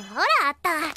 ほらあった